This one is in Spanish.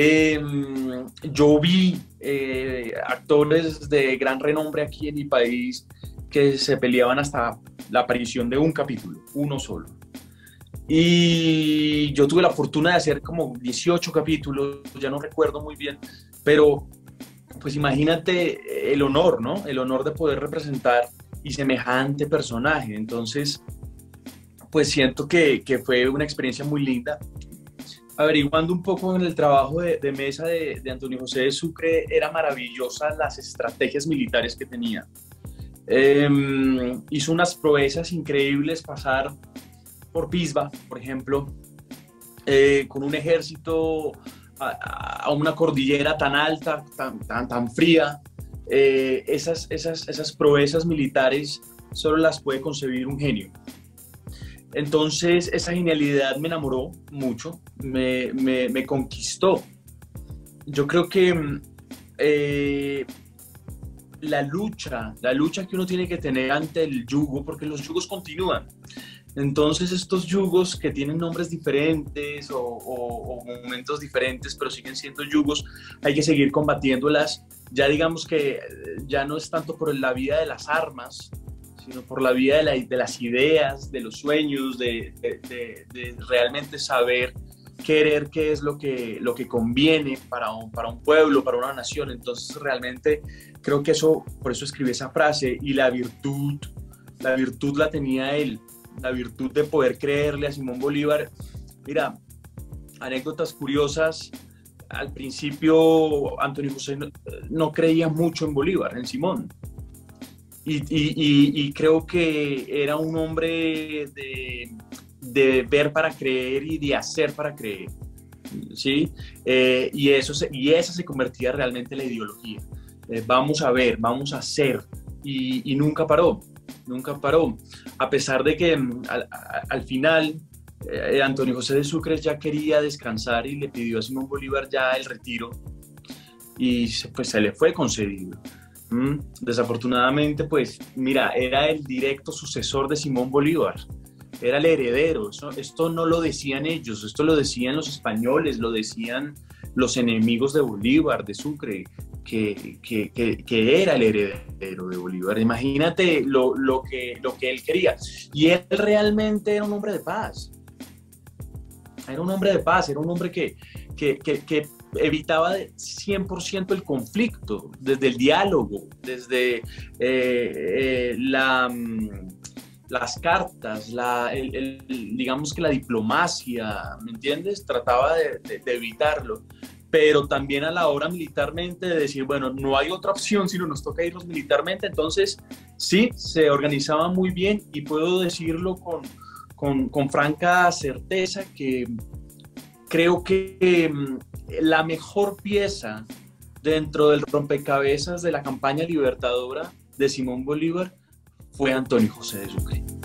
Em, yo vi eh, actores de gran renombre aquí en mi país que se peleaban hasta la aparición de un capítulo, uno solo. Y yo tuve la fortuna de hacer como 18 capítulos, ya no recuerdo muy bien, pero pues imagínate el honor, ¿no? El honor de poder representar y semejante personaje. Entonces, pues siento que, que fue una experiencia muy linda. Averiguando un poco en el trabajo de, mesa de, Antonio José de Sucre, era maravillosa las estrategias militares que tenía. Eh, hizo unas proezas increíbles, pasar por Pisba, por ejemplo, eh, con un ejército a, una cordillera tan alta, tan, fría. Eh, esas proezas militares solo las puede concebir un genio. Entonces esa genialidad me enamoró mucho, me, me, conquistó. Yo creo que eh, la lucha, la lucha que uno tiene que tener ante el yugo, porque los yugos continúan. Entonces estos yugos que tienen nombres diferentes o, momentos diferentes, pero siguen siendo yugos, hay que seguir combatiéndolas. Ya digamos que ya no es tanto por la vida de las armas, sino por la vida de, de las ideas, de los sueños, de, realmente saber, querer qué es lo que, lo que conviene para un, para un pueblo, para una nación. Entonces realmente creo que eso, por eso escribí esa frase y la virtud, la virtud la tenía él, la virtud de poder creerle a Simón Bolívar. Mira, anécdotas curiosas. Al principio Antonio José no, no creía mucho en Bolívar, en Simón y, y, y, creo que era un hombre de, de, ver para creer y de hacer para creer. ¿sí? Eh, y, eso se, y esa se convertía realmente en la ideología. Eh, vamos a ver, vamos a hacer. Y, y, nunca paró, nunca paró. A pesar de que mm, al, al final eh, Antonio José de Sucre ya quería descansar y le pidió a Simón Bolívar ya el retiro y pues se le fue concedido. Mm, desafortunadamente, pues mira, era el directo sucesor de Simón Bolívar, era el heredero. Esto, esto, no lo decían ellos, esto lo decían los españoles, lo decían los enemigos de Bolívar, de Sucre, que, que, era el heredero de Bolívar. Imagínate lo, lo, que, lo que él quería. Y él realmente era un hombre de paz. Era un hombre de paz, era un hombre que, que evitaba 100% el conflicto, desde el diálogo, desde eh, eh, mm, las cartas, la, digamos que la diplomacia, ¿me entiendes? Trataba de, evitarlo, pero también a la hora militarmente de decir, bueno, no hay otra opción sino nos toca irnos militarmente, entonces sí, se organizaba muy bien y puedo decirlo con, con, con franca certeza que creo que mm, la mejor pieza dentro del rompecabezas de la campaña libertadora de Simón Bolívar fue Antonio José de Sucre.